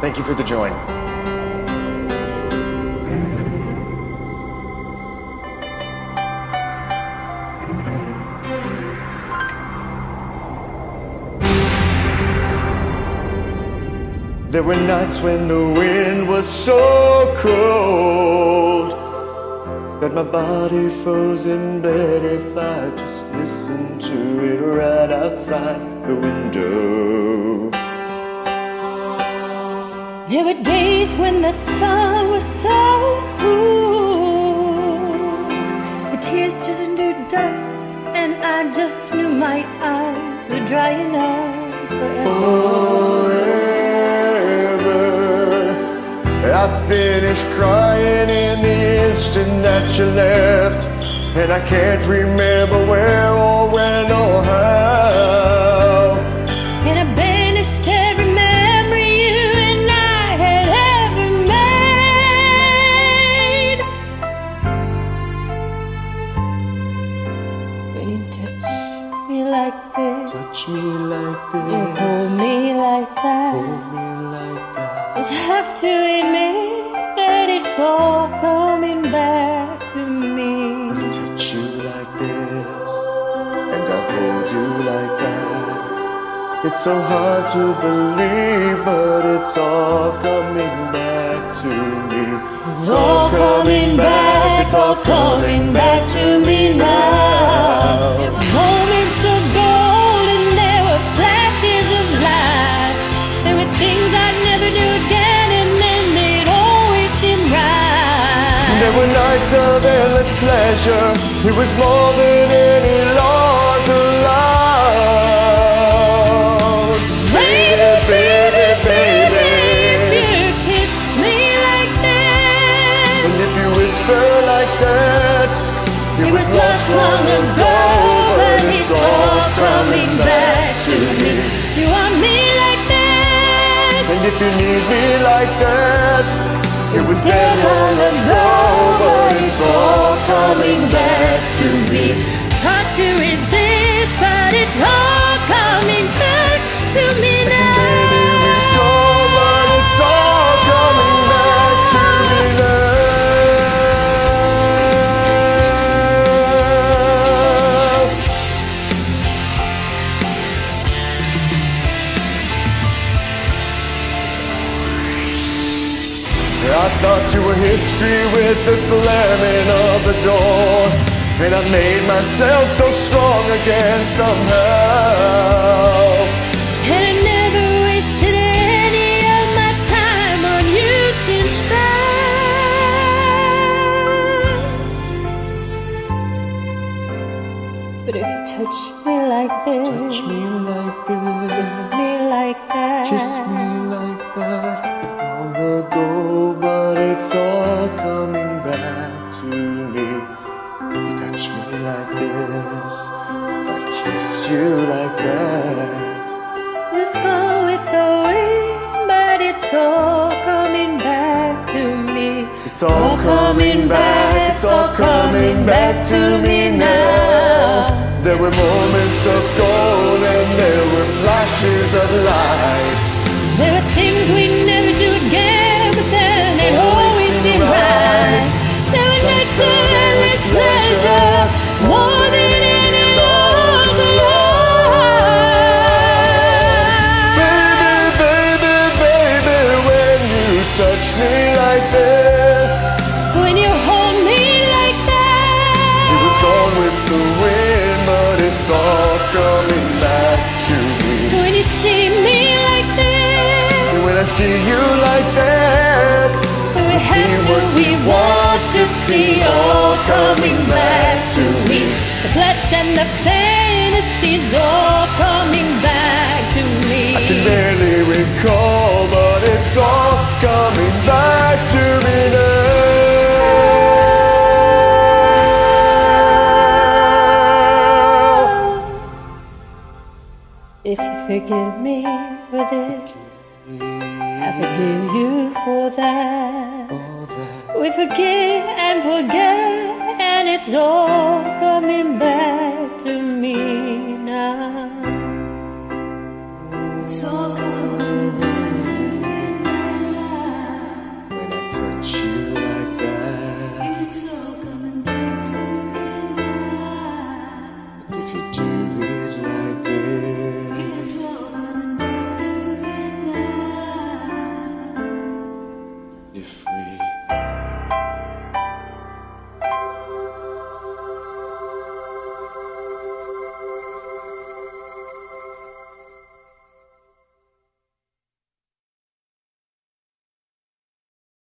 Thank you for the join. There were nights when the wind was so cold that my body froze in bed if I just listened to it right outside the window. There were days when the sun was so cool. The tears turned to dust, and I just knew my eyes were drying up forever. I finished crying in the instant that you left, and I can't remember where or when or how. Like you hold me like that. hold me like that. It's have to admit that it's all coming back to me. I touch you like this, and I hold you like that. It's so hard to believe, but it's all coming back to me. It's all coming back, it's all coming back to me now. There moments There were nights of endless pleasure. It was more than any laws allowed. Baby, baby, baby, if you kiss me like this. And if you whisper like that, it, It was lost long ago, but it's all coming back to me. You want me like this? And if you need me like that, it was dead long ago, but it's all coming back to me. Hard to resist, I thought you were history with the slamming of the door. And I made myself so strong again somehow. And I never wasted any of my time on you since then. But if you touch me like this, Touch me like this, kiss me like that, kiss me like that. Long ago, it's all coming back to me. You touch me like this, I kiss you like that. let's go with the wind, but it's all coming back to me. It's all coming back, it's all coming back to me now. There were moments of touch me like this, When you hold me like that. it was gone with the wind, but it's all coming back to me. when you see me like this, And when I see you like that, we see have to, what we want to see all coming back to me. The flesh and the fantasies all If you forgive me for this, I forgive you for that. That We forgive and forget, and it's all coming back